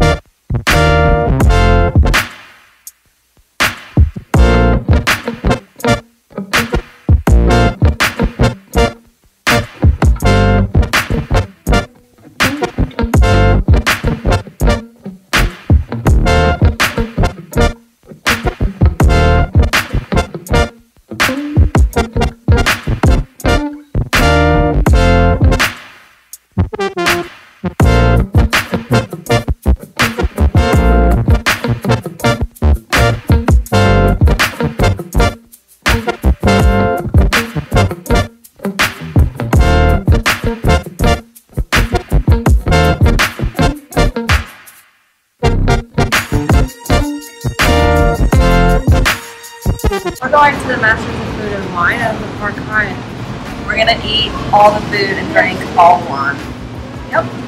you going to the Masters of Food and Wine at the Park Hyatt. We're gonna eat all the food and drink all wine. Yep.